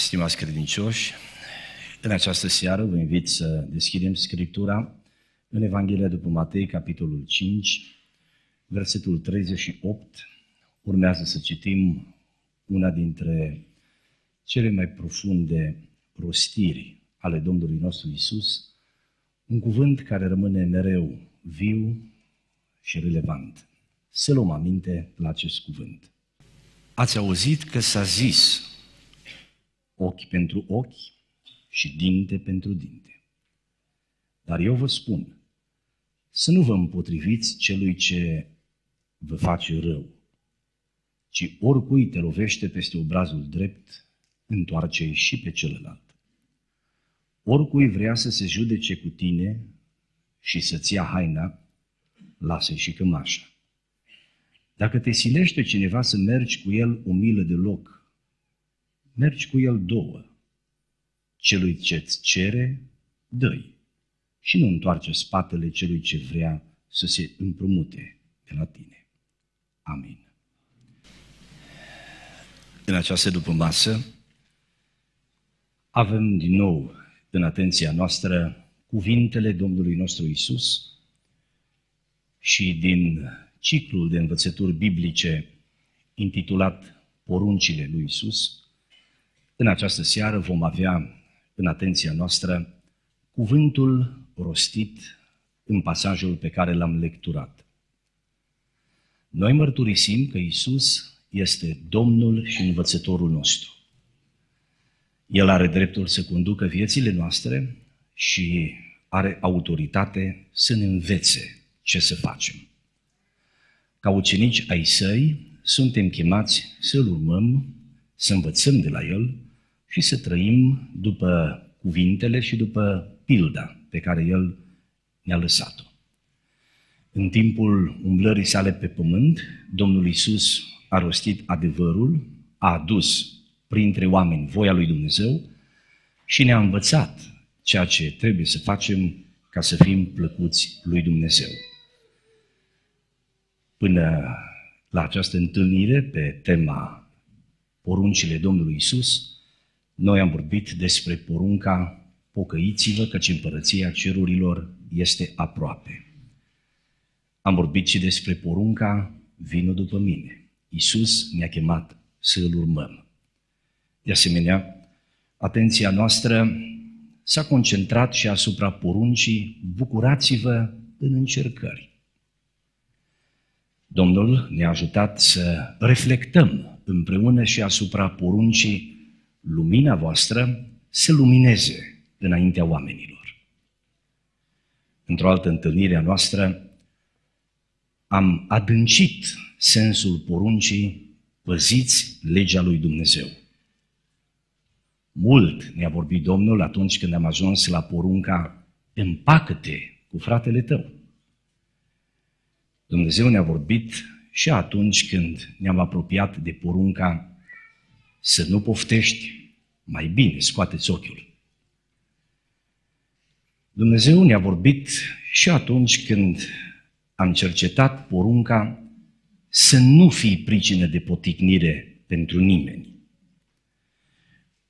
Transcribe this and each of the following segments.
Stimați credincioși, în această seară vă invit să deschidem Scriptura în Evanghelia după Matei, capitolul 5, versetul 38. Urmează să citim una dintre cele mai profunde prostiri ale Domnului nostru Isus, un cuvânt care rămâne mereu viu și relevant. Să luăm aminte la acest cuvânt. Ați auzit că s-a zis ochi pentru ochi și dinte pentru dinte. Dar eu vă spun să nu vă împotriviți celui ce vă face rău, ci oricui te lovește peste obrazul drept, întoarce și pe celălalt. Oricui vrea să se judece cu tine și să-ți ia haina, lasă și cămașa. Dacă te silește cineva să mergi cu el o milă de loc, mergi cu el două. Celui ce-ți cere, dă și nu întoarce spatele celui ce vrea să se împrumute de la tine. Amin. În această după masă avem din nou în atenția noastră cuvintele Domnului nostru Isus și din ciclul de învățături biblice intitulat Poruncile lui Isus, în această seară vom avea în atenția noastră cuvântul rostit în pasajul pe care l-am lecturat. Noi mărturisim că Isus este Domnul și învățătorul nostru. El are dreptul să conducă viețile noastre și are autoritate să ne învețe ce să facem. Ca ucenici ai săi, suntem chemați să-L urmăm, să învățăm de la El și să trăim după cuvintele și după pilda pe care El ne-a lăsat-o. În timpul umblării sale pe pământ, Domnul Isus a rostit adevărul, a adus printre oameni voia lui Dumnezeu și ne-a învățat ceea ce trebuie să facem ca să fim plăcuți lui Dumnezeu. Până la această întâlnire pe tema poruncile Domnului Isus, noi am vorbit despre porunca pocăiți-vă căci împărăția cerurilor este aproape. Am vorbit și despre porunca vină după mine. Iisus ne-a chemat să îl urmăm. De asemenea, atenția noastră s-a concentrat și asupra poruncii bucurați-vă în încercări. Domnul ne-a ajutat să reflectăm împreună și asupra poruncii lumina voastră să lumineze înaintea oamenilor. Într-o altă întâlnire a noastră am adâncit sensul poruncii păziți legea lui Dumnezeu. Mult ne-a vorbit Domnul atunci când am ajuns la porunca împacă-te cu fratele tău. Dumnezeu ne-a vorbit și atunci când ne-am apropiat de porunca să nu poftești, mai bine scoateți ochiul. Dumnezeu ne-a vorbit și atunci când am cercetat porunca să nu fii pricină de poticnire pentru nimeni.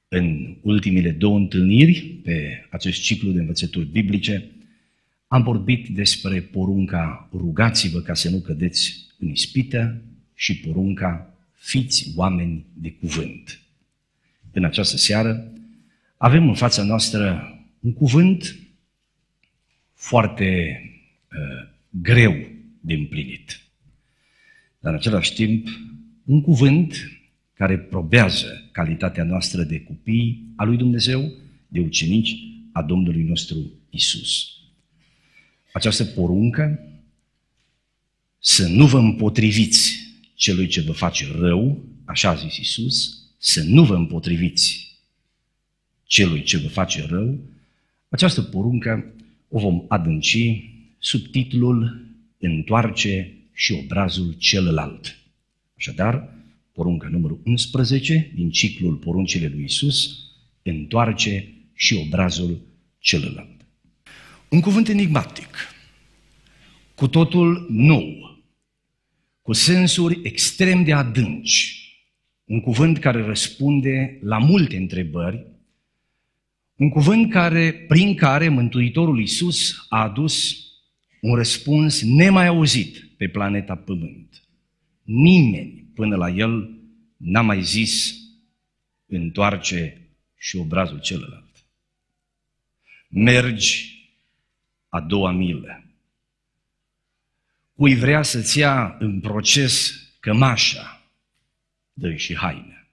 În ultimile două întâlniri pe acest ciclu de învățături biblice am vorbit despre porunca rugați-vă ca să nu cădeți în ispită și porunca fiți oameni de cuvânt. În această seară avem în fața noastră un cuvânt foarte uh, greu de împlinit. Dar în același timp, un cuvânt care probează calitatea noastră de copii a lui Dumnezeu, de ucenici a Domnului nostru Isus. Această poruncă să nu vă împotriviți celui ce vă face rău, așa a zis Isus, să nu vă împotriviți celui ce vă face rău, această poruncă o vom adânci sub titlul Întoarce și obrazul celălalt. Așadar, porunca numărul 11 din ciclul poruncile lui Isus, Întoarce și obrazul celălalt. Un cuvânt enigmatic, cu totul nou, cu sensuri extrem de adânci, un cuvânt care răspunde la multe întrebări, un cuvânt care, prin care Mântuitorul Iisus a adus un răspuns nemai auzit pe planeta Pământ. Nimeni până la el n-a mai zis întoarce și obrazul celălalt. Mergi a doua milă. Cui vrea să-ți ia în proces cămașa, dă și haine.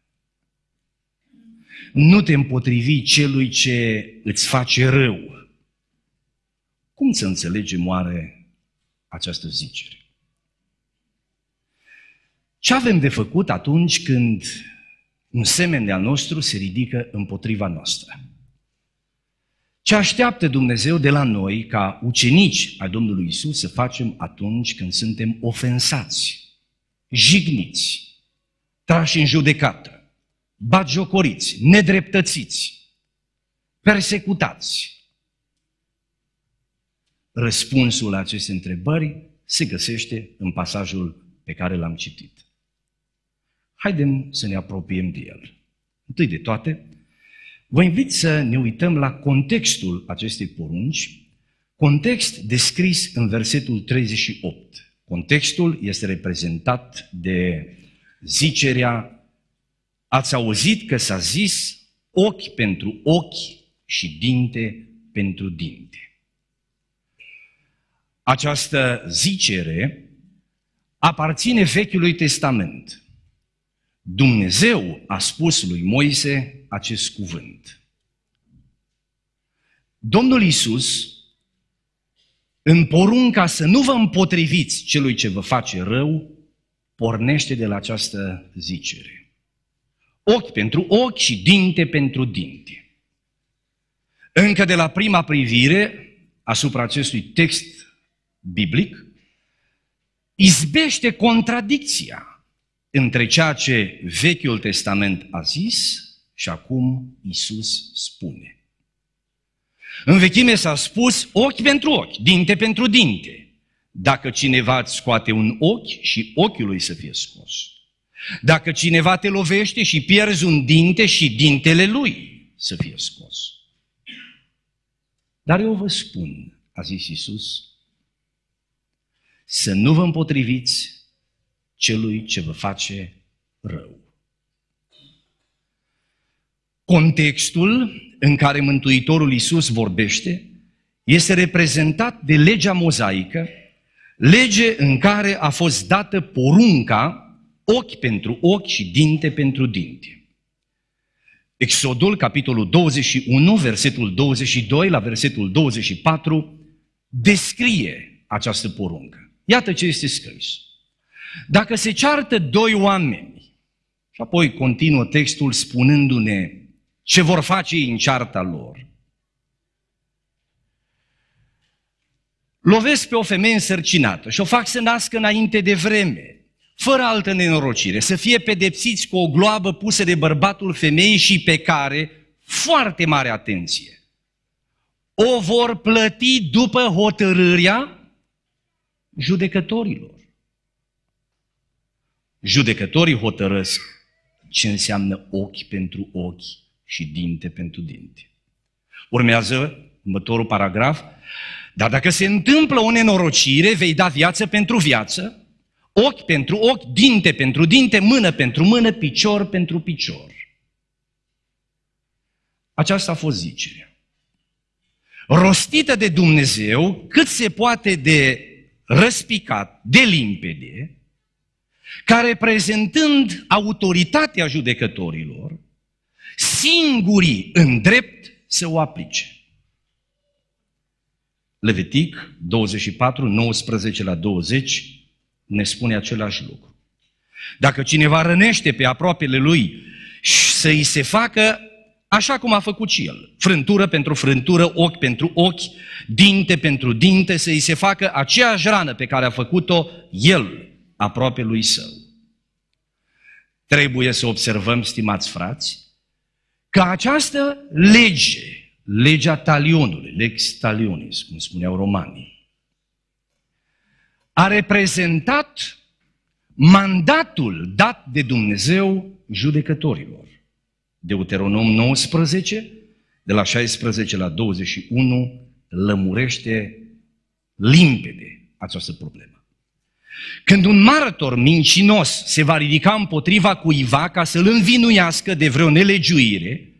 Nu te împotrivi celui ce îți face rău. Cum să înțelegem oare această zicere? Ce avem de făcut atunci când un semen de al nostru se ridică împotriva noastră? Ce așteaptă Dumnezeu de la noi ca ucenici ai Domnului Isus să facem atunci când suntem ofensați, jigniți, trași în judecată, bagiocoriți, nedreptățiți, persecutați? Răspunsul la aceste întrebări se găsește în pasajul pe care l-am citit. Haidem să ne apropiem de el. Întâi de toate, vă invit să ne uităm la contextul acestei porunci, context descris în versetul 38. Contextul este reprezentat de zicerea Ați auzit că s-a zis ochi pentru ochi și dinte pentru dinte. Această zicere aparține Vechiului Testament. Dumnezeu a spus lui Moise acest cuvânt. Domnul Isus, în porunca să nu vă împotriviți celui ce vă face rău, pornește de la această zicere. Ochi pentru ochi și dinte pentru dinte. Încă de la prima privire asupra acestui text biblic, izbește contradicția între ceea ce Vechiul Testament a zis și acum Isus spune. În vechime s-a spus ochi pentru ochi, dinte pentru dinte. Dacă cineva îți scoate un ochi și ochiul lui să fie scos. Dacă cineva te lovește și pierzi un dinte și dintele lui să fie scos. Dar eu vă spun, a zis Isus, să nu vă împotriviți celui ce vă face rău. Contextul în care Mântuitorul Iisus vorbește este reprezentat de legea mozaică, lege în care a fost dată porunca ochi pentru ochi și dinte pentru dinte. Exodul, capitolul 21, versetul 22 la versetul 24, descrie această poruncă. Iată ce este scris. Dacă se ceartă doi oameni, și apoi continuă textul spunându-ne ce vor face ei în cearta lor, lovesc pe o femeie însărcinată și o fac să nască înainte de vreme, fără altă nenorocire, să fie pedepsiți cu o gloabă pusă de bărbatul femeii și pe care, foarte mare atenție, o vor plăti după hotărârea judecătorilor. Judecătorii hotărăsc ce înseamnă ochi pentru ochi și dinte pentru dinte. Urmează următorul paragraf. Dar dacă se întâmplă o nenorocire, vei da viață pentru viață, ochi pentru ochi, dinte pentru dinte, mână pentru mână, picior pentru picior. Aceasta a fost zicerea. Rostită de Dumnezeu, cât se poate de răspicat, de limpede, ca reprezentând autoritatea judecătorilor, singurii în drept să o aplice. Levitic 24, 19 la 20 ne spune același lucru. Dacă cineva rănește pe aproapele lui și să îi se facă așa cum a făcut și el, frântură pentru frântură, ochi pentru ochi, dinte pentru dinte, să îi se facă aceeași rană pe care a făcut-o el aproape lui său. Trebuie să observăm, stimați frați, că această lege, legea talionului, lex talionis, cum spuneau romanii, a reprezentat mandatul dat de Dumnezeu judecătorilor. Deuteronom 19, de la 16 la 21, lămurește limpede această problemă. Când un martor mincinos se va ridica împotriva cuiva ca să-l învinuiască de vreo nelegiuire,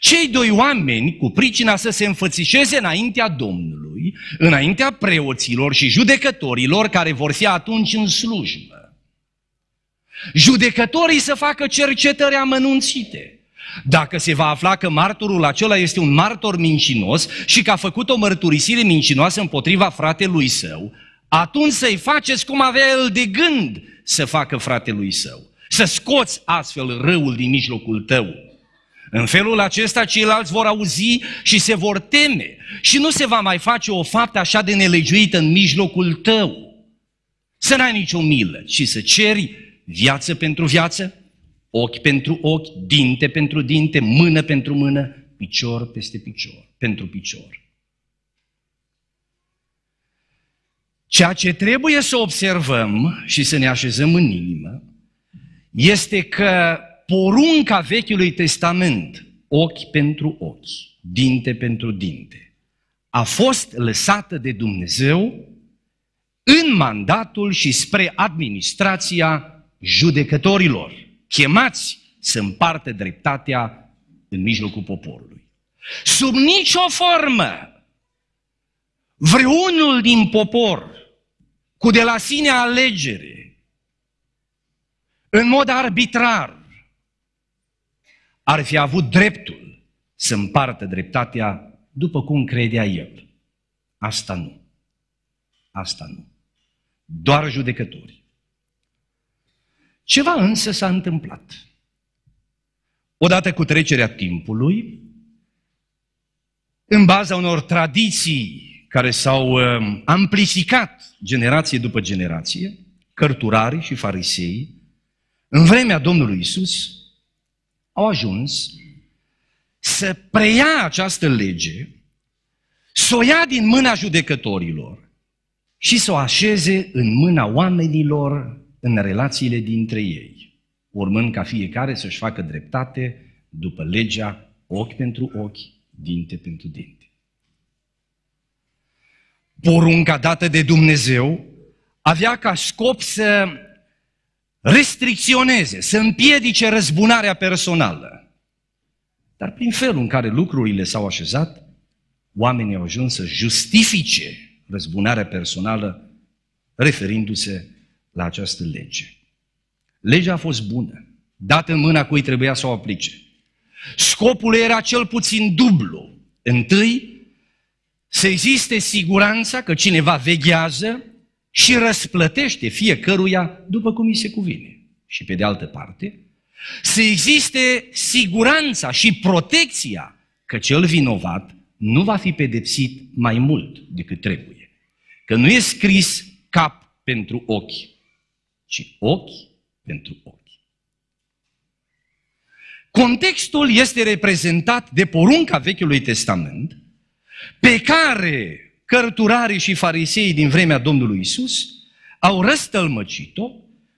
cei doi oameni, cu pricina să se înfățișeze înaintea Domnului, înaintea preoților și judecătorilor care vor fi atunci în slujbă. Judecătorii să facă cercetări amănunțite. Dacă se va afla că martorul acela este un martor mincinos și că a făcut o mărturisire mincinoasă împotriva fratelui său, atunci să-i faceți cum avea el de gând să facă fratelui său. Să scoți astfel răul din mijlocul tău. În felul acesta ceilalți vor auzi și se vor teme și nu se va mai face o faptă așa de nelegiuită în mijlocul tău. Să n-ai nicio milă, ci să ceri viață pentru viață, ochi pentru ochi, dinte pentru dinte, mână pentru mână, picior peste picior, pentru picior. Ceea ce trebuie să observăm și să ne așezăm în inimă este că porunca Vechiului Testament, ochi pentru ochi, dinte pentru dinte, a fost lăsată de Dumnezeu în mandatul și spre administrația judecătorilor, chemați să împartă dreptatea în mijlocul poporului. Sub nicio formă, vreunul din popor, cu de la sine alegere, în mod arbitrar, ar fi avut dreptul să împartă dreptatea după cum credea el. Asta nu. Asta nu. Doar judecători. Ceva însă s-a întâmplat. Odată cu trecerea timpului, în baza unor tradiții care s-au um, amplificat generație după generație, cărturari și farisei, în vremea Domnului Isus, au ajuns să preia această lege, să o ia din mâna judecătorilor și să o așeze în mâna oamenilor în relațiile dintre ei, urmând ca fiecare să-și facă dreptate după legea ochi pentru ochi, dinte pentru dinte. Porunca dată de Dumnezeu avea ca scop să restricționeze, să împiedice răzbunarea personală. Dar prin felul în care lucrurile s-au așezat, oamenii au ajuns să justifice răzbunarea personală referindu-se la această lege. Legea a fost bună, dată în mâna cui trebuia să o aplice. Scopul era cel puțin dublu. Întâi, să existe siguranța că cineva veghează și răsplătește fiecăruia după cum îi se cuvine. Și pe de altă parte, să existe siguranța și protecția că cel vinovat nu va fi pedepsit mai mult decât trebuie. Că nu e scris cap pentru ochi, ci ochi pentru ochi. Contextul este reprezentat de porunca Vechiului Testament, pe care cărturarii și farisei din vremea Domnului Isus au răstălmăcit-o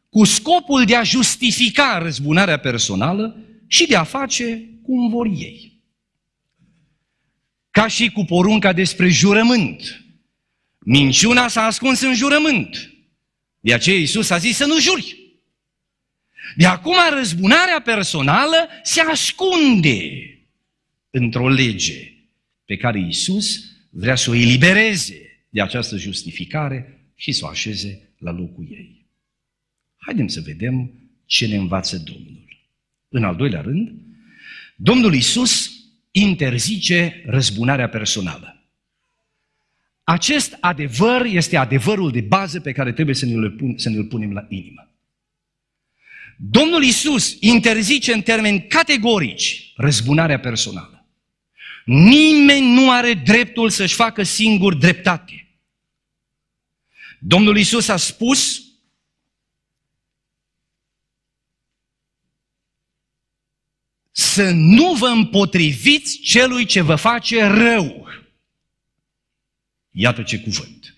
cu scopul de a justifica răzbunarea personală și de a face cum vor ei. Ca și cu porunca despre jurământ. Minciuna s-a ascuns în jurământ. De aceea Iisus a zis să nu juri. De acum răzbunarea personală se ascunde într-o lege pe care Iisus vrea să o elibereze de această justificare și să o așeze la locul ei. Haideți să vedem ce ne învață Domnul. În al doilea rând, Domnul Isus interzice răzbunarea personală. Acest adevăr este adevărul de bază pe care trebuie să ne-l, pun, să ne punem la inimă. Domnul Isus interzice în termeni categorici răzbunarea personală. Nimeni nu are dreptul să-și facă singur dreptate. Domnul Isus a spus să nu vă împotriviți celui ce vă face rău. Iată ce cuvânt.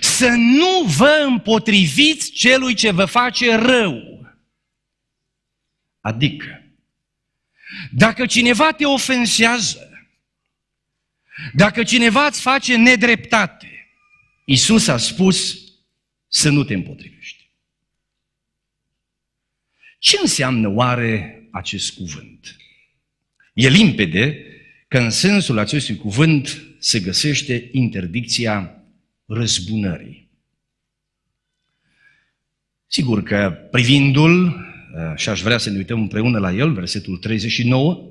să nu vă împotriviți celui ce vă face rău. Adică, dacă cineva te ofensează, dacă cineva îți face nedreptate, Isus a spus să nu te împotrivești. Ce înseamnă oare acest cuvânt? E limpede că în sensul acestui cuvânt se găsește interdicția răzbunării. Sigur că privindul, uh, și aș vrea să ne uităm împreună la el, versetul 39,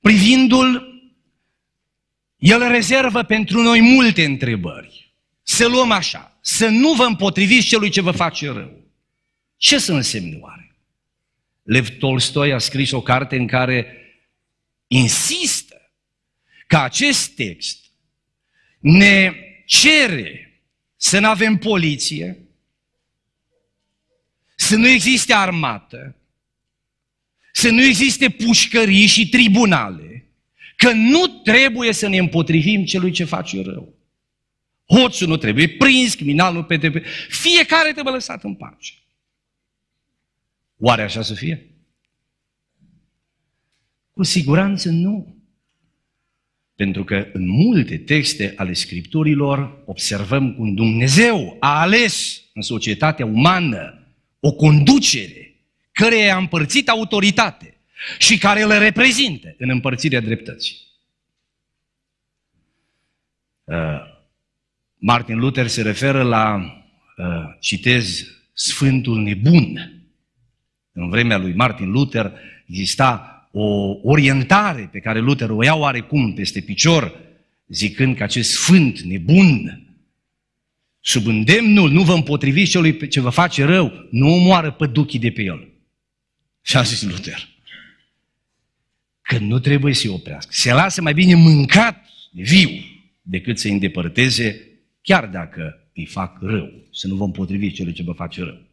privindul, el rezervă pentru noi multe întrebări. Să luăm așa, să nu vă împotriviți celui ce vă face rău. Ce să însemne oare? Lev Tolstoi a scris o carte în care insistă că acest text ne cere să nu avem poliție, să nu existe armată, să nu existe pușcării și tribunale, că nu trebuie să ne împotrivim celui ce face rău. Hoțul nu trebuie prins, criminalul pe Fiecare trebuie lăsat în pace. Oare așa să fie? Cu siguranță nu. Pentru că în multe texte ale Scripturilor observăm cum Dumnezeu a ales în societatea umană o conducere care i-a împărțit autoritate și care le reprezintă în împărțirea dreptății. Uh, Martin Luther se referă la, uh, citez, Sfântul Nebun. În vremea lui Martin Luther exista o orientare pe care Luther o ia oarecum peste picior, zicând că acest sfânt nebun, sub îndemnul, nu vă împotriviți celui ce vă face rău, nu omoară păduchii de pe el. Și a zis Luther. Că nu trebuie să-i oprească. Se lasă mai bine mâncat de viu decât să-i îndepărteze, chiar dacă îi fac rău. Să nu vă împotriviți celui ce vă face rău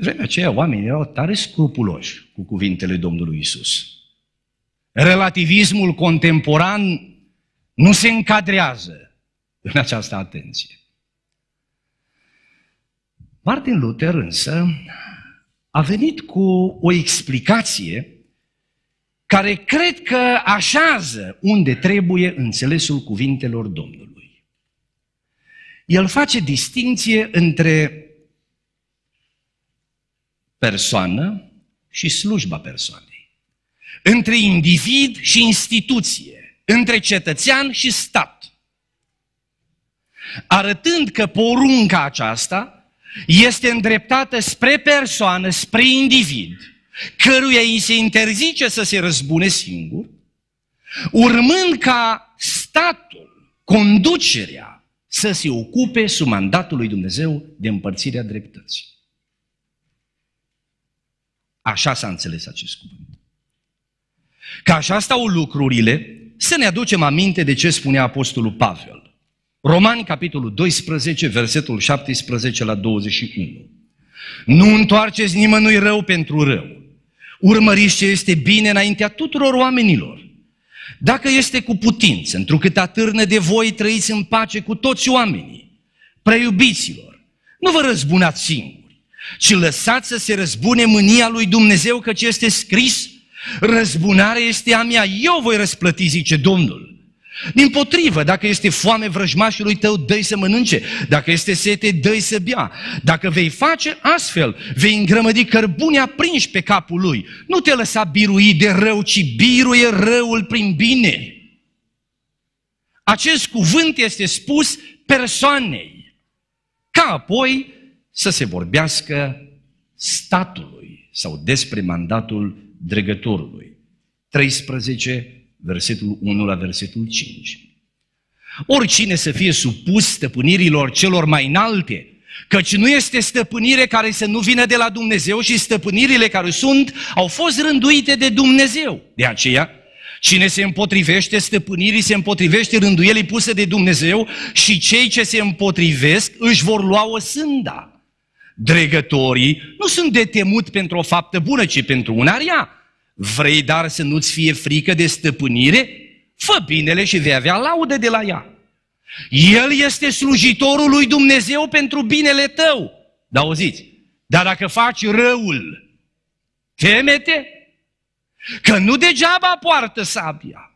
vremea aceea oamenii erau tare scrupuloși cu cuvintele Domnului Isus. Relativismul contemporan nu se încadrează în această atenție. Martin Luther însă a venit cu o explicație care cred că așează unde trebuie înțelesul cuvintelor Domnului. El face distinție între persoană și slujba persoanei. Între individ și instituție. Între cetățean și stat. Arătând că porunca aceasta este îndreptată spre persoană, spre individ, căruia îi se interzice să se răzbune singur, urmând ca statul, conducerea, să se ocupe sub mandatul lui Dumnezeu de împărțirea dreptății. Așa s-a înțeles acest cuvânt. Ca așa stau lucrurile, să ne aducem aminte de ce spunea Apostolul Pavel. Romani, capitolul 12, versetul 17 la 21. Nu întoarceți nimănui rău pentru rău. Urmăriți ce este bine înaintea tuturor oamenilor. Dacă este cu putință, întrucât atârnă de voi, trăiți în pace cu toți oamenii. Preiubiților, nu vă răzbunați singuri ci lăsați să se răzbune mânia lui Dumnezeu, căci este scris, răzbunarea este a mea, eu voi răsplăti, zice Domnul. Din potrivă, dacă este foame vrăjmașului tău, dă să mănânce. Dacă este sete, dă să bea. Dacă vei face astfel, vei îngrămădi cărbune aprinși pe capul lui. Nu te lăsa birui de rău, ci biruie răul prin bine. Acest cuvânt este spus persoanei. Ca apoi să se vorbească statului sau despre mandatul dregătorului. 13, versetul 1 la versetul 5. Oricine să fie supus stăpânirilor celor mai înalte, căci nu este stăpânire care să nu vină de la Dumnezeu și stăpânirile care sunt au fost rânduite de Dumnezeu. De aceea, Cine se împotrivește stăpânirii, se împotrivește rânduielii puse de Dumnezeu și cei ce se împotrivesc își vor lua o sânda. Dregătorii nu sunt de temut pentru o faptă bună, ci pentru un aria. Vrei dar să nu-ți fie frică de stăpânire? Fă binele și vei avea laudă de la ea. El este slujitorul lui Dumnezeu pentru binele tău. Da, auziți? Dar dacă faci răul, temete că nu degeaba poartă sabia.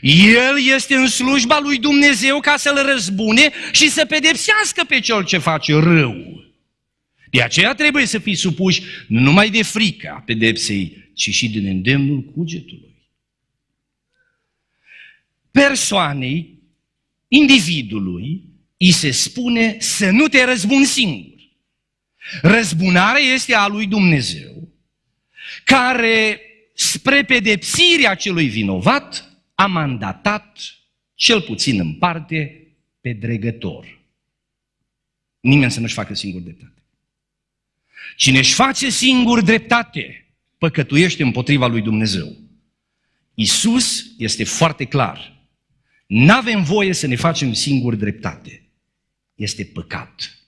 El este în slujba lui Dumnezeu ca să-l răzbune și să pedepsească pe cel ce face rău. De aceea trebuie să fii supuși nu numai de frica pedepsei, ci și din îndemnul cugetului. Persoanei, individului, îi se spune să nu te răzbuni singur. Răzbunarea este a lui Dumnezeu, care spre pedepsirea celui vinovat a mandatat, cel puțin în parte, pe dregător. Nimeni să nu-și facă singur dreptate. Cine își face singur dreptate, păcătuiește împotriva lui Dumnezeu. Isus este foarte clar. N-avem voie să ne facem singur dreptate. Este păcat.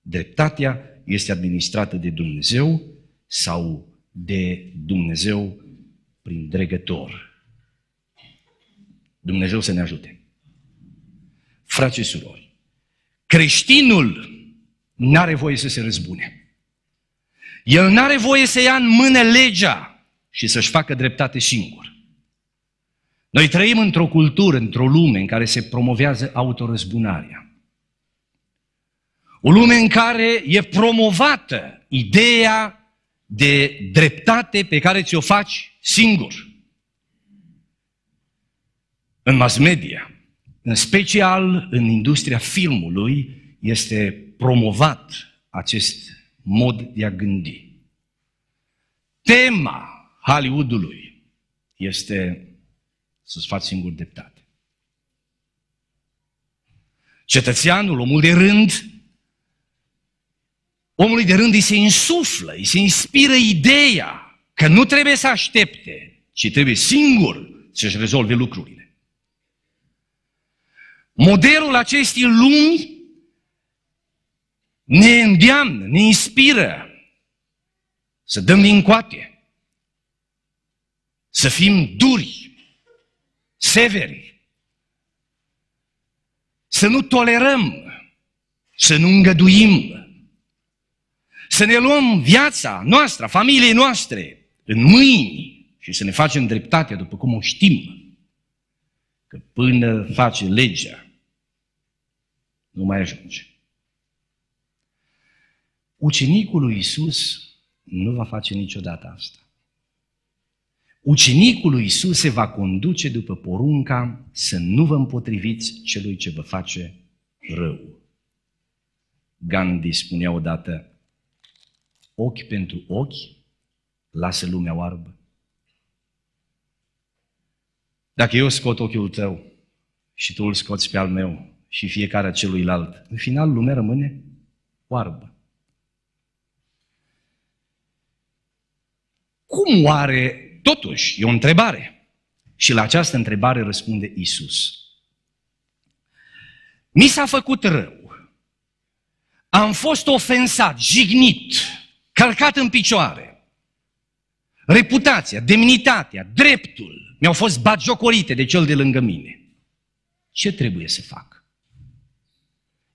Dreptatea este administrată de Dumnezeu sau de Dumnezeu prin dregător. Dumnezeu să ne ajute. Frați și surori, creștinul n-are voie să se răzbune. El n-are voie să ia în mână legea și să-și facă dreptate singur. Noi trăim într-o cultură, într-o lume în care se promovează autorăzbunarea. O lume în care e promovată ideea de dreptate pe care ți-o faci singur în mass media, în special în industria filmului, este promovat acest mod de a gândi. Tema Hollywoodului este să-ți faci singur dreptate. Cetățeanul, omul de rând, omului de rând îi se insuflă, îi se inspiră ideea că nu trebuie să aștepte, ci trebuie singur să-și rezolve lucrurile. Modelul acestei lumi ne îndeamnă, ne inspiră să dăm din coate, să fim duri, severi, să nu tolerăm, să nu îngăduim, să ne luăm viața noastră, familiei noastre în mâini și să ne facem dreptate după cum o știm. Că până face legea, nu mai ajunge. Ucenicul lui Isus nu va face niciodată asta. Ucenicul lui Isus se va conduce după porunca să nu vă împotriviți celui ce vă face rău. Gandhi spunea odată, ochi pentru ochi, lasă lumea oarbă. Dacă eu scot ochiul tău și tu îl scoți pe al meu, și fiecare celuilalt. În final, lumea rămâne oarbă. Cum oare, totuși, e o întrebare. Și la această întrebare răspunde Isus. Mi s-a făcut rău. Am fost ofensat, jignit, călcat în picioare. Reputația, demnitatea, dreptul mi-au fost batjocorite de cel de lângă mine. Ce trebuie să fac?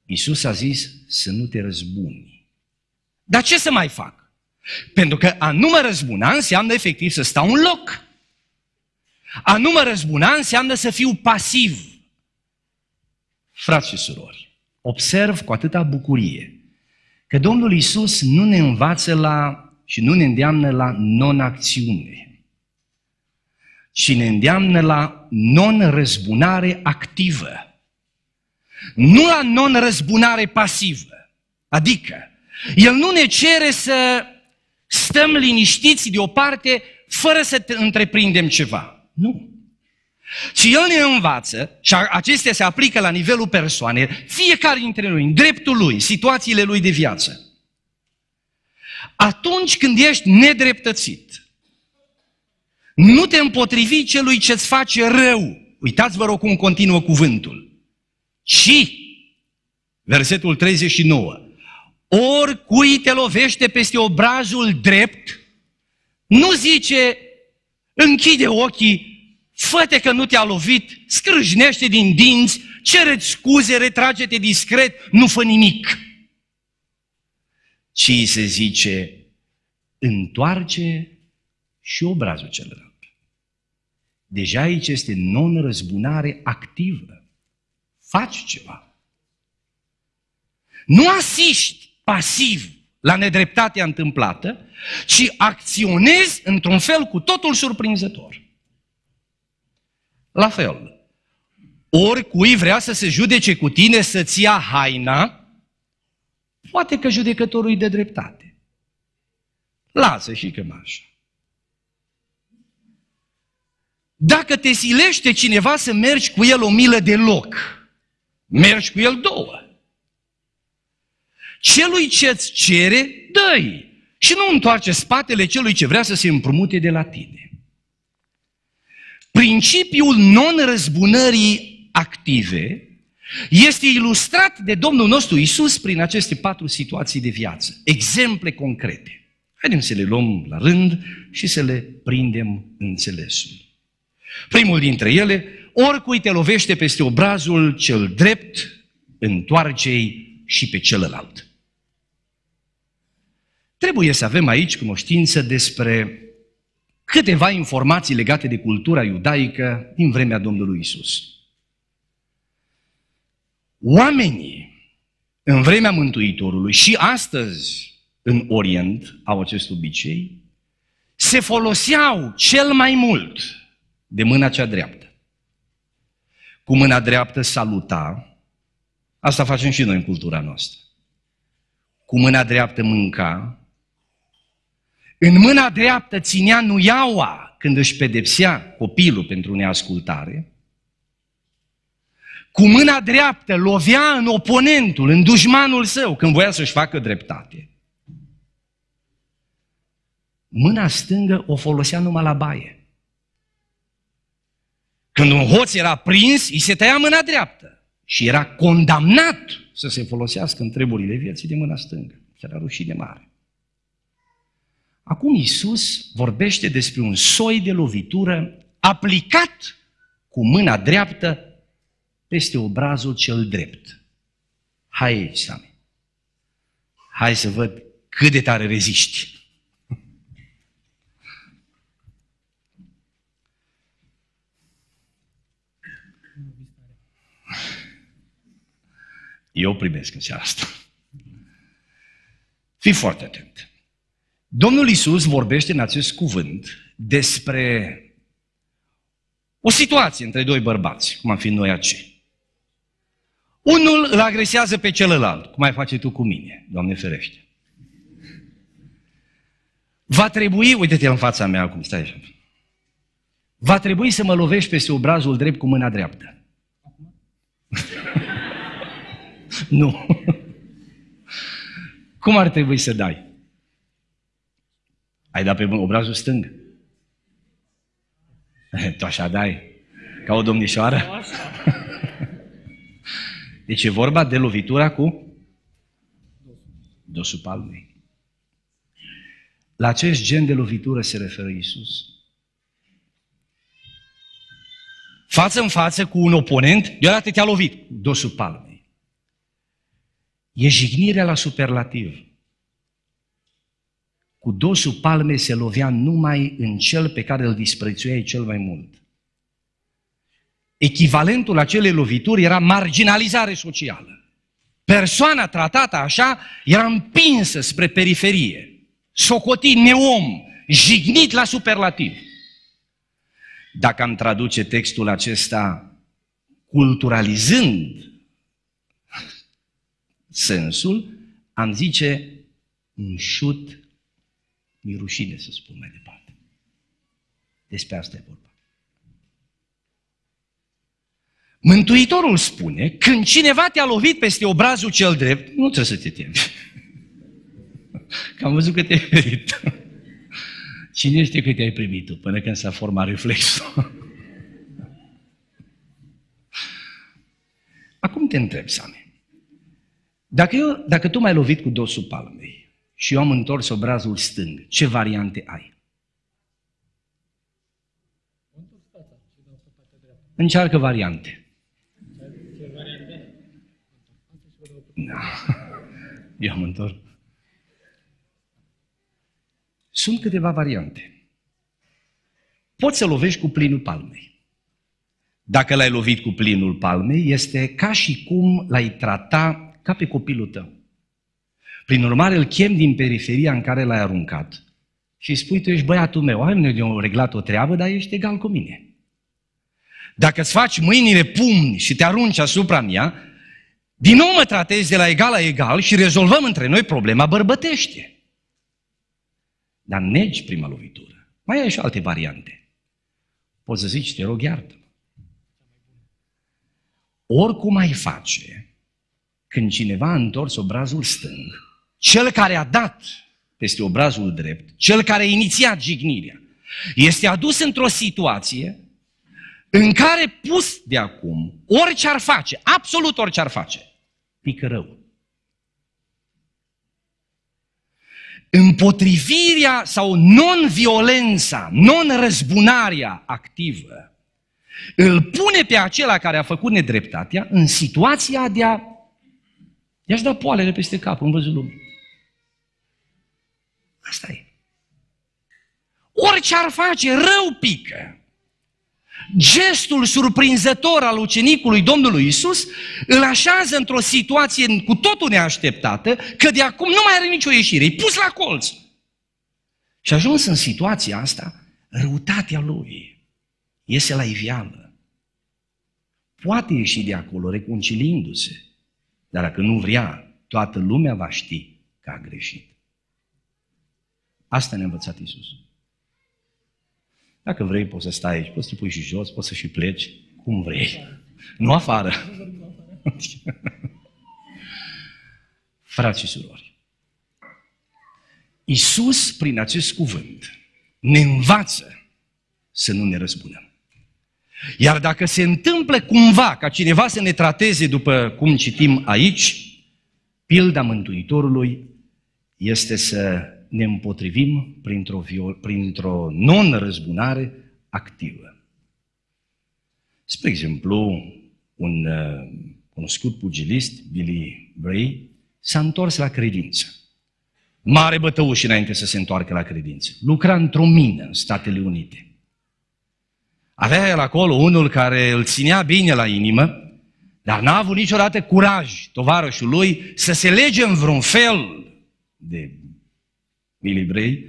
Iisus a zis să nu te răzbuni. Dar ce să mai fac? Pentru că a nu mă răzbuna înseamnă efectiv să stau în loc. A nu mă răzbuna înseamnă să fiu pasiv. Frați și surori, observ cu atâta bucurie că Domnul Iisus nu ne învață la și nu ne îndeamnă la non-acțiune, ci ne îndeamnă la non-răzbunare activă nu la non-răzbunare pasivă. Adică, El nu ne cere să stăm liniștiți deoparte fără să întreprindem ceva. Nu. Și El ne învață, și acestea se aplică la nivelul persoanei, fiecare dintre noi, în dreptul lui, situațiile lui de viață. Atunci când ești nedreptățit, nu te împotrivi celui ce-ți face rău. Uitați, vă rog, cum continuă cuvântul ci, versetul 39, oricui te lovește peste obrazul drept, nu zice, închide ochii, fă că nu te-a lovit, scrâșnește din dinți, cereți scuze, retrage-te discret, nu fă nimic. Ci se zice, întoarce și obrazul celălalt. Deja aici este non-răzbunare activă. Faci ceva. Nu asiști pasiv la nedreptatea întâmplată, ci acționezi într-un fel cu totul surprinzător. La fel, oricui vrea să se judece cu tine să-ți ia haina, poate că judecătorul e de dreptate. Lasă și cămașa. Dacă te silește cineva să mergi cu el o milă de loc, mergi cu el două. Celui ce-ți cere, dă Și nu întoarce spatele celui ce vrea să se împrumute de la tine. Principiul non-răzbunării active este ilustrat de Domnul nostru Isus prin aceste patru situații de viață, exemple concrete. Haideți să le luăm la rând și să le prindem înțelesul. Primul dintre ele, oricui te lovește peste obrazul cel drept, întoarce și pe celălalt. Trebuie să avem aici cunoștință despre câteva informații legate de cultura iudaică din vremea Domnului Isus. Oamenii în vremea Mântuitorului și astăzi în Orient au acest obicei, se foloseau cel mai mult de mâna cea dreaptă. Cu mâna dreaptă saluta, asta facem și noi în cultura noastră. Cu mâna dreaptă mânca, în mâna dreaptă ținea nuiaua când își pedepsea copilul pentru neascultare, cu mâna dreaptă lovea în oponentul, în dușmanul său, când voia să-și facă dreptate. Mâna stângă o folosea numai la baie. Când un hoț era prins, îi se tăia mâna dreaptă și era condamnat să se folosească în treburile vieții de mâna stângă. Era rușine mare. Acum Iisus vorbește despre un soi de lovitură aplicat cu mâna dreaptă peste obrazul cel drept. Hai aici, Sami. Hai să văd cât de tare reziști. Eu primesc în seara asta. Fii foarte atent. Domnul Isus vorbește în acest cuvânt despre o situație între doi bărbați, cum am fi noi acei. Unul îl agresează pe celălalt, cum ai face tu cu mine, Doamne ferește. Va trebui, uite-te în fața mea acum, stai așa. Va trebui să mă lovești peste obrazul drept cu mâna dreaptă. nu. Cum ar trebui să dai? Ai dat pe obrazul stâng. Tu așa dai? Ca o domnișoară? Deci e vorba de lovitura cu dosul palmei. La acest gen de lovitură se referă Isus. Față în față cu un oponent, deodată te-a lovit, dosul palmei. E jignirea la superlativ cu dosul palmei se lovea numai în cel pe care îl disprețuiai cel mai mult. Echivalentul acelei lovituri era marginalizare socială. Persoana tratată așa era împinsă spre periferie, socotit neom, jignit la superlativ. Dacă am traduce textul acesta culturalizând sensul, am zice un șut mi rușine să spun mai departe. Despre asta e vorba. Mântuitorul spune, când cineva te-a lovit peste obrazul cel drept, nu trebuie să te temi. Că am văzut că te-ai ferit. Cine știe că te-ai primit tu până când s-a format reflexul? Acum te întreb, Sami. Dacă, eu, dacă tu m-ai lovit cu dosul palmei, și eu am întors obrazul stâng. Ce variante ai? Încearcă variante. Da. Eu am întorc. Sunt câteva variante. Poți să lovești cu plinul palmei. Dacă l-ai lovit cu plinul palmei, este ca și cum l-ai trata ca pe copilul tău. Prin urmare, îl chem din periferia în care l-ai aruncat și îi spui, tu ești băiatul meu, ai noi de reglat o treabă, dar ești egal cu mine. Dacă îți faci mâinile pumni și te arunci asupra mea, din nou mă tratezi de la egal la egal și rezolvăm între noi problema bărbătește. Dar negi prima lovitură. Mai ai și alte variante. Poți să zici, te rog, iartă Oricum ai face, când cineva a întors obrazul stâng, cel care a dat peste obrazul drept, cel care a inițiat jignirea, este adus într-o situație în care pus de acum, orice ar face, absolut orice ar face, pică rău. Împotrivirea sau non-violența, non-răzbunarea activă îl pune pe acela care a făcut nedreptatea în situația de a i-aș da poalele peste cap în văzul lumii. Asta e. Orice ar face, rău pică. Gestul surprinzător al ucenicului Domnului Isus îl așează într-o situație cu totul neașteptată, că de acum nu mai are nicio ieșire, e pus la colț. Și ajuns în situația asta, răutatea lui iese la iveală. Poate ieși de acolo reconciliindu-se, dar dacă nu vrea, toată lumea va ști că a greșit. Asta ne-a învățat Isus. Dacă vrei, poți să stai aici, poți să te pui și jos, poți să și pleci, cum vrei. Nu afară. Frați și surori, Isus, prin acest cuvânt, ne învață să nu ne răspunem. Iar dacă se întâmplă cumva ca cineva să ne trateze după cum citim aici, pilda Mântuitorului este să ne împotrivim printr-o, printr-o non-răzbunare activă. Spre exemplu, un uh, cunoscut pugilist, Billy Bray, s-a întors la credință. Mare bătăuș înainte să se întoarcă la credință. Lucra într-o mină în Statele Unite. Avea el acolo unul care îl ținea bine la inimă, dar n-a avut niciodată curaj, tovarășul lui, să se lege în vreun fel de milibrei,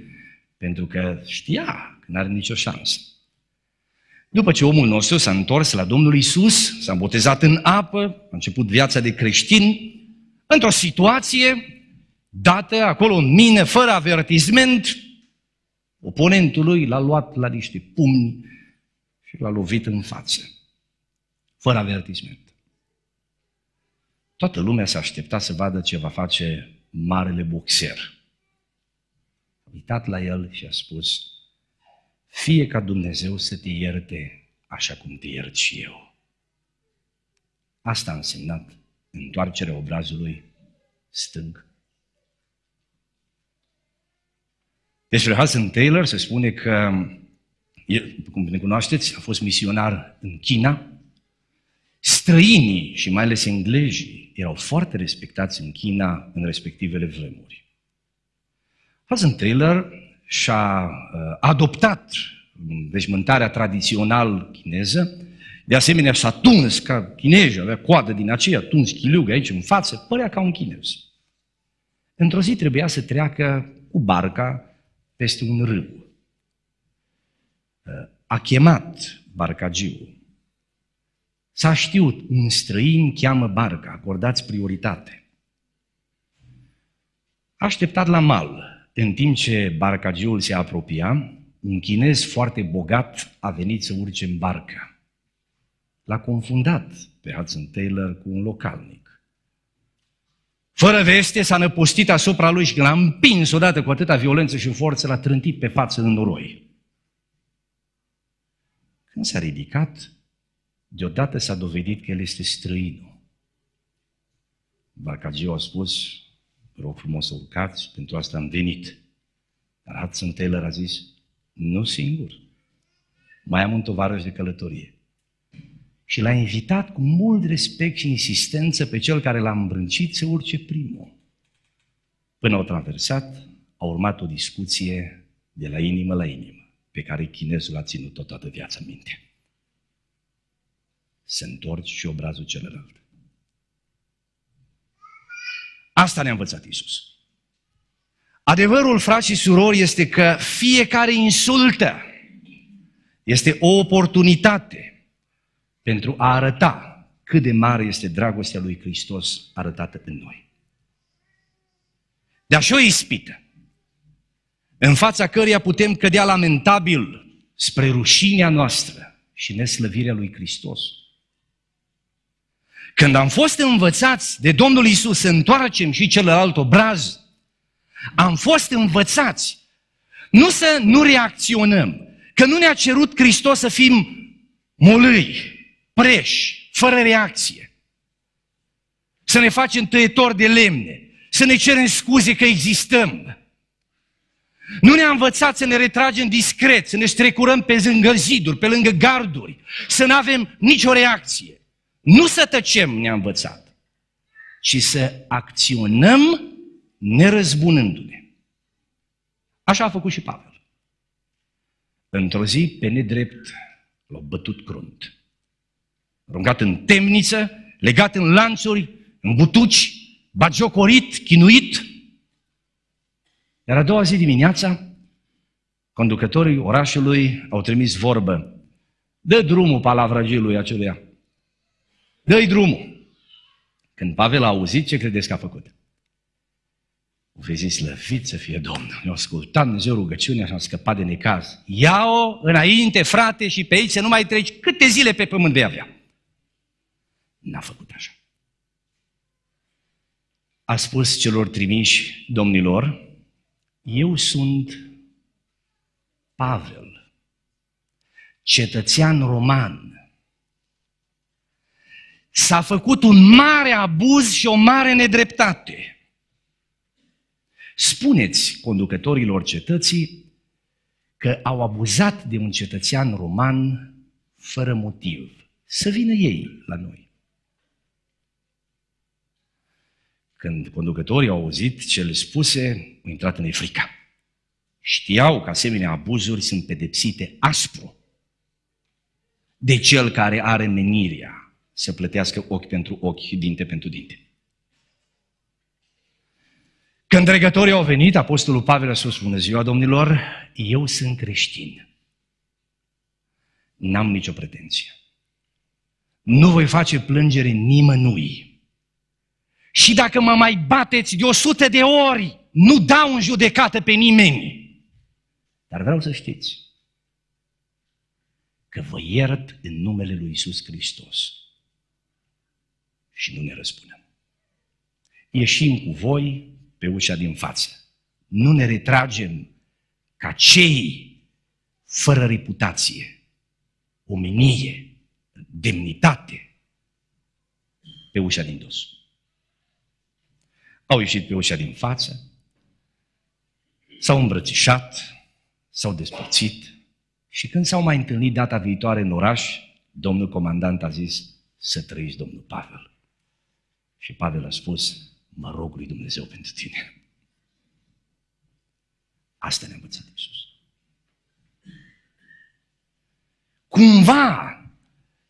pentru că știa că n-are nicio șansă. După ce omul nostru s-a întors la Domnul Isus, s-a botezat în apă, a început viața de creștin, într-o situație dată acolo în mine, fără avertisment, oponentul lui l-a luat la niște pumni și l-a lovit în față, fără avertisment. Toată lumea s-a așteptat să vadă ce va face marele boxer. A uitat la el și a spus, fie ca Dumnezeu să te ierte așa cum te iert și eu. Asta a însemnat întoarcerea obrazului stâng. Despre Hudson Taylor se spune că el, cum ne cunoașteți, a fost misionar în China. Străinii și mai ales englezii erau foarte respectați în China în respectivele vremuri. Hudson Taylor și-a uh, adoptat veșmântarea tradițional chineză, de asemenea s-a tuns ca chinezii, avea coadă din aceea, tuns chiliug aici în față, părea ca un chinez. Într-o zi trebuia să treacă cu barca peste un râu a chemat barcagiul. S-a știut, un străin cheamă barca, acordați prioritate. A așteptat la mal, în timp ce barcagiul se apropia, un chinez foarte bogat a venit să urce în barcă. L-a confundat pe Hudson Taylor cu un localnic. Fără veste s-a năpustit asupra lui și când l-a împins odată cu atâta violență și forță, l-a trântit pe față în noroi. Când s-a ridicat, deodată s-a dovedit că el este străinul. Barcagiu a spus, rog frumos să urcați, pentru asta am venit. Dar Hudson Taylor a zis, nu singur, mai am un tovarăș de călătorie. și l-a invitat cu mult respect și insistență pe cel care l-a îmbrâncit să urce primul. Până au traversat, a urmat o discuție de la inimă la inimă, pe care chinezul a ținut-o toată viața în minte. Se întorci și obrazul celălalt. Asta ne-a învățat Isus. Adevărul, frați și surori, este că fiecare insultă este o oportunitate pentru a arăta cât de mare este dragostea lui Hristos arătată în noi. De așa o ispită, în fața căreia putem cădea lamentabil spre rușinea noastră și neslăvirea lui Hristos. Când am fost învățați de Domnul Isus să întoarcem și celălalt obraz, am fost învățați nu să nu reacționăm, că nu ne-a cerut Hristos să fim molâi, preși, fără reacție. Să ne facem tăietori de lemne, să ne cerem scuze că existăm. Nu ne-a învățat să ne retragem discret, să ne strecurăm pe lângă ziduri, pe lângă garduri, să nu avem nicio reacție. Nu să tăcem ne-a învățat, ci să acționăm nerăzbunându-ne. Așa a făcut și Pavel. Într-o zi, pe nedrept, l-a bătut crunt. Rungat în temniță, legat în lanțuri, în butuci, bagiocorit, chinuit. Iar a doua zi dimineața, conducătorii orașului au trimis vorbă. Dă drumul palavragiului aceluia. Dă-i drumul. Când Pavel a auzit, ce credeți că a făcut? O fi zis, slăvit să fie Domnul. Ne-a ascultat Dumnezeu rugăciunea și am scăpat de necaz. Ia-o înainte, frate, și pe aici să nu mai treci câte zile pe pământ vei avea. N-a făcut așa. A spus celor trimiși domnilor, eu sunt Pavel, cetățean roman. S-a făcut un mare abuz și o mare nedreptate Spuneți conducătorilor cetății că au abuzat de un cetățean roman fără motiv. Să vină ei la noi. Când conducătorii au auzit ce le spuse, au intrat în frica. Știau că asemenea abuzuri sunt pedepsite aspru de cel care are menirea să plătească ochi pentru ochi, dinte pentru dinte. Când dregătorii au venit, Apostolul Pavel a spus, bună ziua, domnilor, eu sunt creștin. N-am nicio pretenție. Nu voi face plângere nimănui. Și dacă mă mai bateți de o sută de ori, nu dau în judecată pe nimeni. Dar vreau să știți că vă iert în numele lui Isus Hristos. Și nu ne răspunem. Ieșim cu voi pe ușa din față. Nu ne retragem ca cei fără reputație, omenie, demnitate pe ușa din dos. Au ieșit pe ușa din față, s-au îmbrățișat, s-au despărțit și când s-au mai întâlnit data viitoare în oraș, domnul comandant a zis să trăiți domnul Pavel. Și Pavel a spus, mă rog lui Dumnezeu pentru tine. Asta ne-a învățat Iisus. Cumva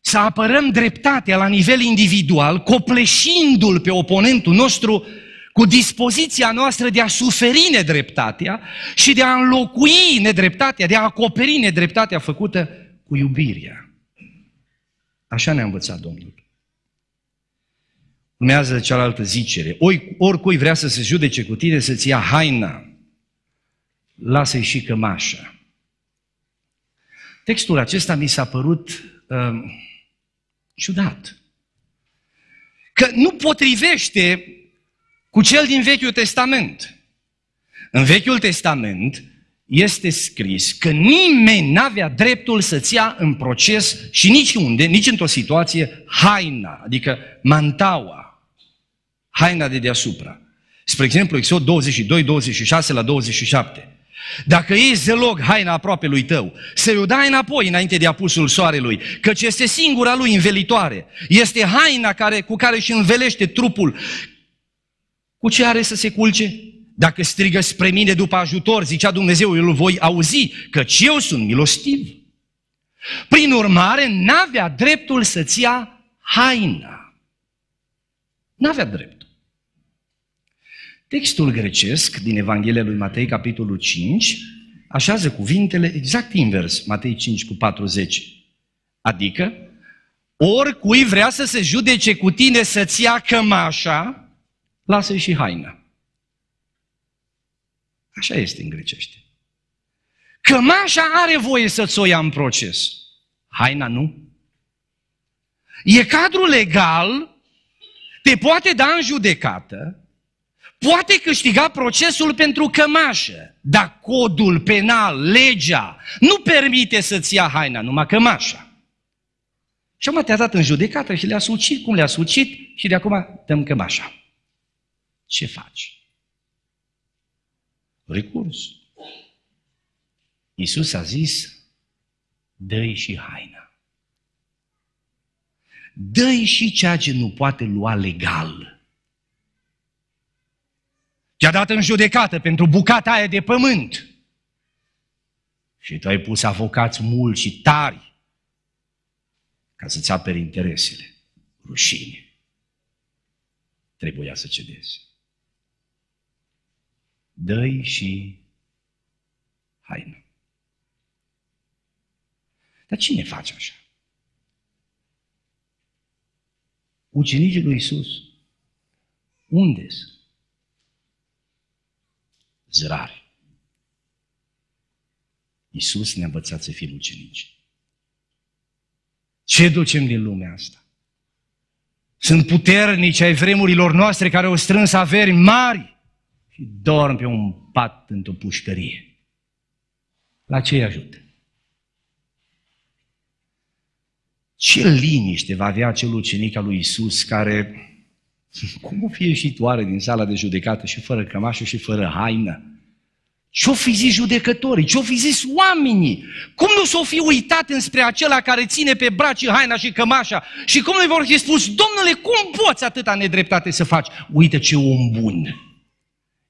să apărăm dreptatea la nivel individual, copleșindu-l pe oponentul nostru cu dispoziția noastră de a suferi nedreptatea și de a înlocui nedreptatea, de a acoperi nedreptatea făcută cu iubirea. Așa ne-a învățat Domnul. Urmează cealaltă zicere. Ori, oricui vrea să se judece cu tine, să-ți ia haina. Lasă-i și cămașa. Textul acesta mi s-a părut uh, ciudat. Că nu potrivește cu cel din Vechiul Testament. În Vechiul Testament este scris că nimeni n-avea dreptul să-ți ia în proces și niciunde, nici într-o situație, haina, adică mantaua haina de deasupra. Spre exemplu, Exod 22, 26 la 27. Dacă iei zelog haina aproape lui tău, să o dai înapoi înainte de apusul soarelui, căci este singura lui învelitoare. Este haina care, cu care își învelește trupul. Cu ce are să se culce? Dacă strigă spre mine după ajutor, zicea Dumnezeu, eu îl voi auzi, căci eu sunt milostiv. Prin urmare, n-avea dreptul să-ți ia haina. N-avea drept. Textul grecesc din Evanghelia lui Matei, capitolul 5, așează cuvintele exact invers, Matei 5 cu 40. Adică, oricui vrea să se judece cu tine să-ți ia cămașa, lasă-i și haina. Așa este în grecește. Cămașa are voie să-ți o ia în proces. Haina nu. E cadrul legal, te poate da în judecată, poate câștiga procesul pentru cămașă, dar codul penal, legea, nu permite să-ți ia haina, numai cămașa. Și acum te-a dat în judecată și le-a sucit cum le-a sucit și de acum dăm cămașa. Ce faci? Recurs. Iisus a zis, dă și haina. dă și ceea ce nu poate lua legal. Te-a dat în judecată pentru bucata aia de pământ. Și tu ai pus avocați mulți și tari ca să-ți aperi interesele. Rușine. Trebuia să cedezi. dă și haină. Dar cine face așa? Ucenicii lui Isus. Unde sunt? Zrari. Isus ne-a învățat să fim ucenici. Ce ducem din lumea asta? Sunt puternici ai vremurilor noastre care au strâns averi mari și dorm pe un pat într-o pușcărie. La ce îi ajută? Ce liniște va avea acel ucenic al lui Isus care, cum o fi ieșit oare din sala de judecată și fără cămașă și fără haină? Ce-o fi zis judecătorii? Ce-o fi zis oamenii? Cum nu s-o fi uitat înspre acela care ține pe braci haina și cămașa? Și cum nu vor fi spus, domnule, cum poți atâta nedreptate să faci? Uite ce om bun!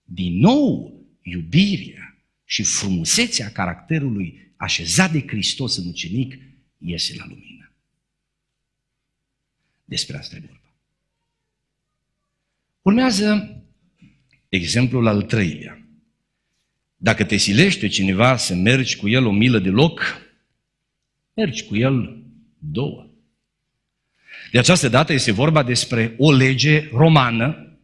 Din nou, iubirea și frumusețea caracterului așezat de Hristos în ucenic iese la lumină. Despre asta e vorba. Urmează exemplul al treilea. Dacă te silește cineva să mergi cu el o milă de loc, mergi cu el două. De această dată este vorba despre o lege romană,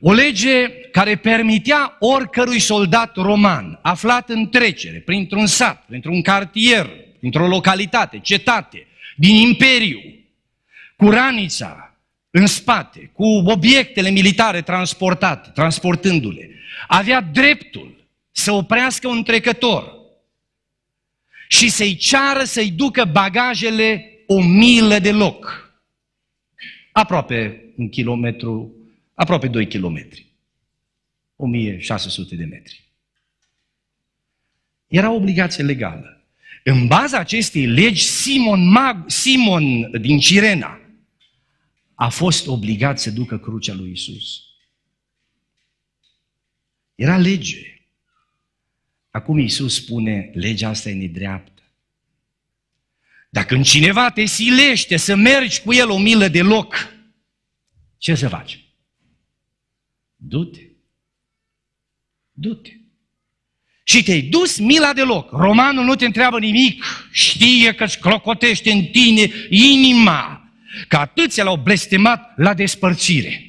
o lege care permitea oricărui soldat roman aflat în trecere, printr-un sat, printr-un cartier, printr-o localitate, cetate, din imperiu, cu ranița în spate, cu obiectele militare transportate, transportându-le, avea dreptul să oprească un trecător și să-i ceară să-i ducă bagajele o milă de loc. Aproape un kilometru, aproape 2 kilometri. 1600 de metri. Era o obligație legală. În baza acestei legi, Simon, Mag, Simon din Cirena, a fost obligat să ducă crucea lui Isus. Era lege. Acum Isus spune, legea asta e nedreaptă. Dacă în cineva te silește să mergi cu el o milă de loc, ce să faci? Du-te. Du-te. Și te-ai dus mila de loc. Romanul nu te întreabă nimic, știe că-ți clocotește în tine inima că atâția l-au blestemat la despărțire.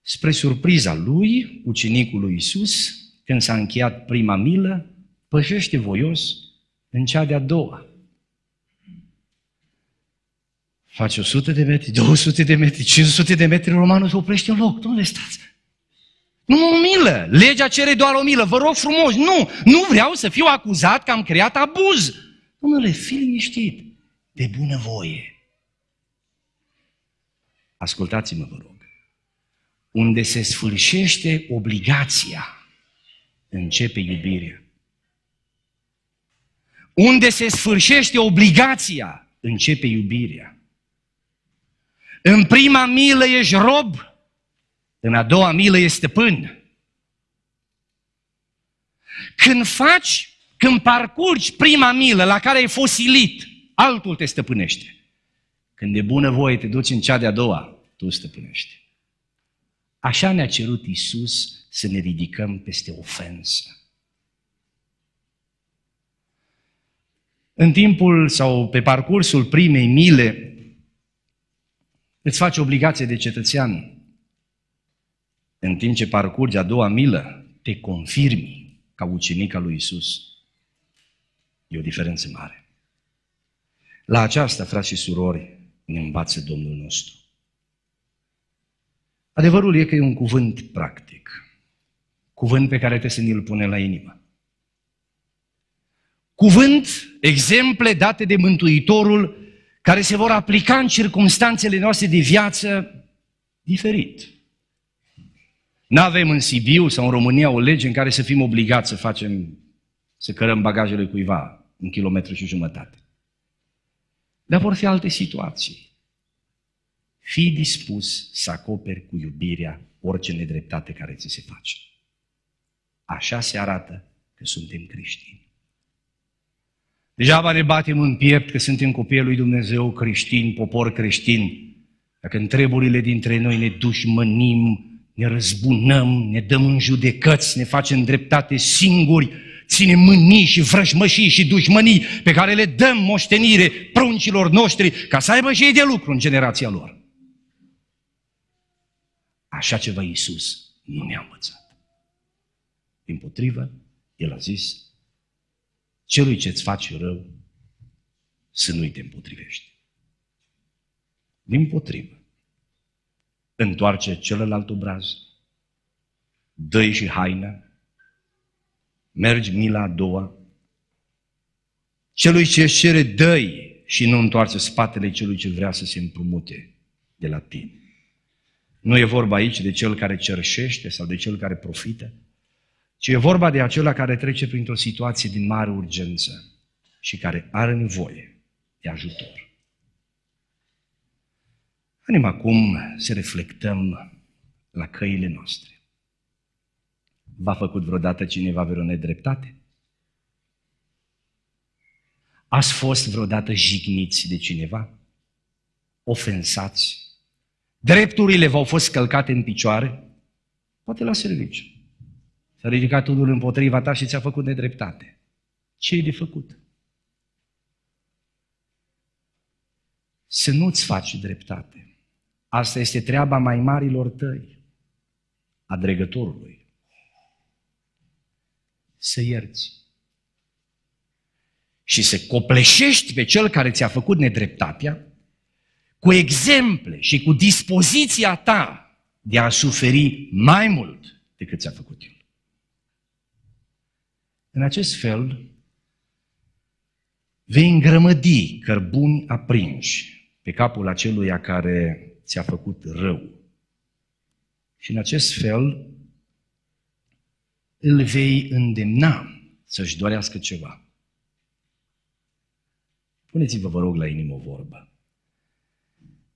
Spre surpriza lui, ucenicul lui Isus, când s-a încheiat prima milă, pășește voios în cea de-a doua. Face 100 de metri, 200 de metri, 500 de metri, romanul se oprește în loc. Unde stați? Nu o milă. Legea cere doar o milă. Vă rog frumos. Nu, nu vreau să fiu acuzat că am creat abuz. Domnule, fi liniștit. De bună voie. Ascultați-mă, vă rog. Unde se sfârșește obligația, începe iubirea. Unde se sfârșește obligația, începe iubirea. În prima milă ești rob, în a doua milă ești stăpân. Când faci, când parcurgi prima milă la care ai fost silit, altul te stăpânește. Când de bună voie te duci în cea de-a doua, tu stăpânești. Așa ne-a cerut Isus să ne ridicăm peste ofensă. În timpul sau pe parcursul primei mile, îți faci obligație de cetățean. În timp ce parcurgi a doua milă, te confirmi ca ucenic al lui Isus. E o diferență mare. La aceasta, frați și surori, ne învață Domnul nostru. Adevărul e că e un cuvânt practic. Cuvânt pe care trebuie să ne-l punem la inimă. Cuvânt, exemple date de Mântuitorul, care se vor aplica în circunstanțele noastre de viață diferit. Nu avem în Sibiu sau în România o lege în care să fim obligați să facem, să cărăm bagajele cuiva un kilometru și jumătate. Dar vor fi alte situații. Fii dispus să acoperi cu iubirea orice nedreptate care ți se face. Așa se arată că suntem creștini. Degeaba ne batem în piept că suntem copiii lui Dumnezeu creștini, popor creștin. Dacă în treburile dintre noi ne dușmănim, ne răzbunăm, ne dăm în judecăți, ne facem dreptate singuri, ținem mânii și vrăjmășii și dușmănii pe care le dăm moștenire pruncilor noștri ca să aibă și ei de lucru în generația lor. Așa ceva Iisus nu ne-a învățat. Din potrivă, El a zis, celui ce-ți face rău, să nu-i te împotrivești. Din potrivă, întoarce celălalt obraz, dă și haina, mergi mila a doua, celui ce își cere dă și nu întoarce spatele celui ce vrea să se împrumute de la tine. Nu e vorba aici de cel care cerșește sau de cel care profită, ci e vorba de acela care trece printr-o situație de mare urgență și care are nevoie de ajutor. Hanim acum să reflectăm la căile noastre. V-a făcut vreodată cineva vreo nedreptate? Ați fost vreodată jigniți de cineva? Ofensați? Drepturile v-au fost călcate în picioare? Poate la serviciu. S-a ridicat unul împotriva ta și ți-a făcut nedreptate. Ce e de făcut? Să nu-ți faci dreptate. Asta este treaba mai marilor tăi, a dregătorului. Să ierți. Și să copleșești pe cel care ți-a făcut nedreptatea cu exemple și cu dispoziția ta de a suferi mai mult decât ți-a făcut el. În acest fel, vei îngrămădi cărbuni aprinși pe capul aceluia care ți-a făcut rău. Și în acest fel îl vei îndemna să-și dorească ceva. Puneți-vă, vă rog, la inimă o vorbă.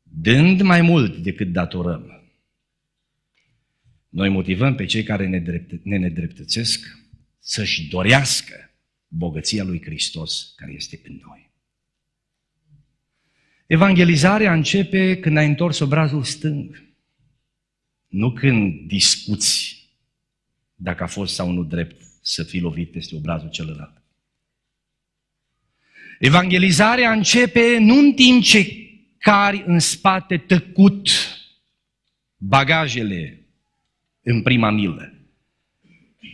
Dând mai mult decât datorăm, noi motivăm pe cei care ne, drept, ne nedreptățesc să-și dorească bogăția lui Hristos care este în noi. Evangelizarea începe când ai întors obrazul stâng, nu când discuți dacă a fost sau nu drept să fii lovit peste obrazul celălalt. Evangelizarea începe nu în timp ce cari în spate tăcut bagajele în prima milă,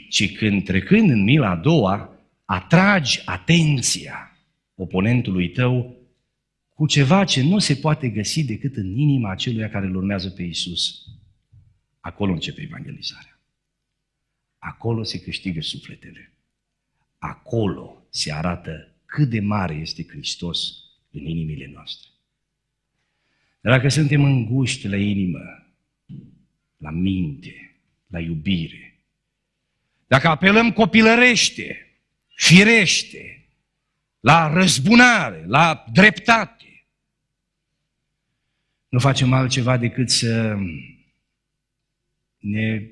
ci când trecând în mila a doua, atragi atenția oponentului tău cu ceva ce nu se poate găsi decât în inima acelui care îl urmează pe Isus. Acolo începe evangelizarea. Acolo se câștigă sufletele. Acolo se arată cât de mare este Hristos în inimile noastre. Dar dacă suntem înguști la inimă, la minte, la iubire, dacă apelăm copilărește, firește, la răzbunare, la dreptate, nu facem altceva decât să ne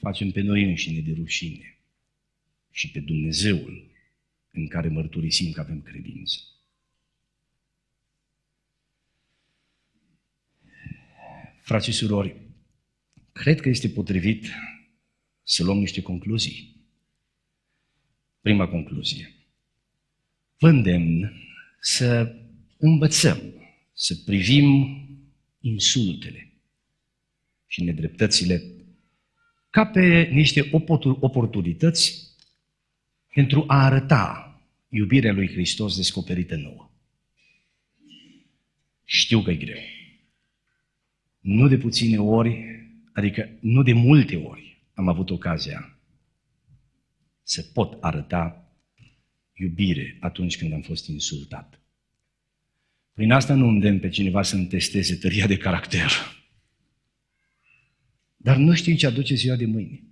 facem pe noi înșine de rușine și pe Dumnezeul în care mărturisim că avem credință. Frații și surori, cred că este potrivit să luăm niște concluzii. Prima concluzie. Vă îndemn să învățăm, să privim insultele și nedreptățile ca pe niște oportunități pentru a arăta iubirea lui Hristos descoperită nouă. Știu că e greu. Nu de puține ori, adică nu de multe ori am avut ocazia să pot arăta iubire atunci când am fost insultat. Prin asta nu îndemn pe cineva să-mi testeze tăria de caracter. Dar nu știi ce aduce ziua de mâine.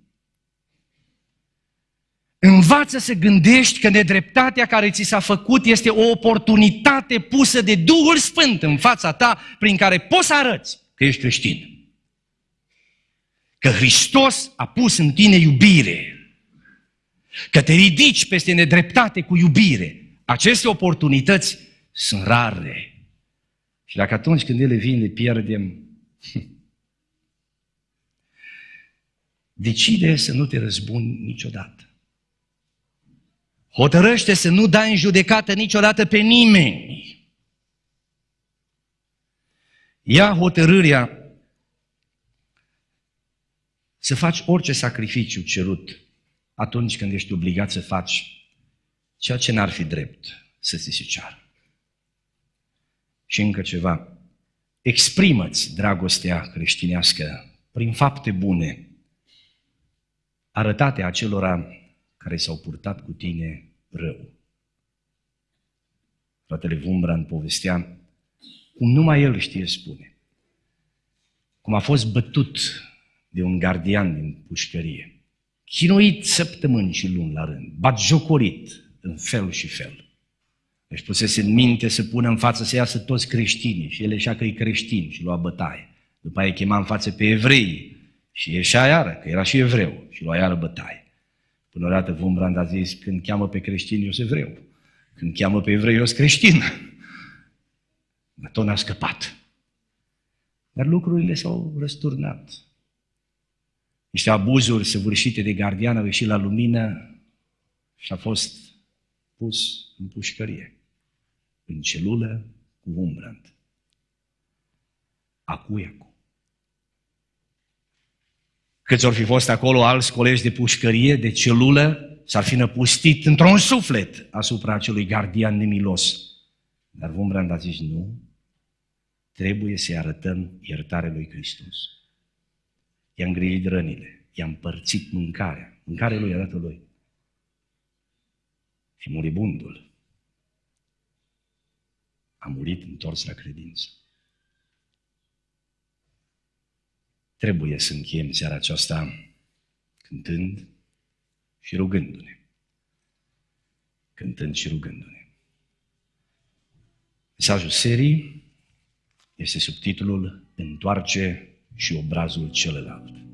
Învață să gândești că nedreptatea care ți s-a făcut este o oportunitate pusă de Duhul Sfânt în fața ta prin care poți să arăți că ești creștin. Că Hristos a pus în tine iubire. Că te ridici peste nedreptate cu iubire. Aceste oportunități sunt rare. Și dacă atunci când ele vin le pierdem, decide să nu te răzbuni niciodată. Hotărăște să nu dai în judecată niciodată pe nimeni. Ia hotărârea să faci orice sacrificiu cerut atunci când ești obligat să faci ceea ce n-ar fi drept să ți se ceară. Și încă ceva. Exprimă-ți dragostea creștinească prin fapte bune, arătate acelora care s-au purtat cu tine rău. Fratele Vumbran povestea cum numai el știe spune. Cum a fost bătut de un gardian din pușcărie. Chinuit săptămâni și luni la rând, batjocorit în fel și fel. Deci pusese în minte să pună în față să iasă toți creștinii și el ieșea că e creștin și lua bătaie. După aia chema în față pe evrei și ieșea iară, că era și evreu și lua iară bătaie. Până o dată Vumbrand a zis, când cheamă pe creștini, eu sunt evreu. Când cheamă pe evrei, eu sunt creștin. Dar tot n-a scăpat. Dar lucrurile s-au răsturnat. Niște abuzuri săvârșite de gardian au ieșit la lumină și a fost pus în pușcărie, în celulă cu Vumbrand. Acu acu. Câți ori fi fost acolo alți colegi de pușcărie, de celulă, s-ar fi năpustit într-un suflet asupra acelui gardian nemilos. Dar Vumbrand a zis, nu, trebuie să-i arătăm iertare lui Hristos. I-a îngrijit rănile, i-a împărțit mâncarea, mâncarea lui arată lui. Și muribundul a murit întors la credință. Trebuie să încheiem seara aceasta cântând și rugându-ne. Cântând și rugându-ne. Mesajul serii este subtitlul Întoarce și obrazul celălalt.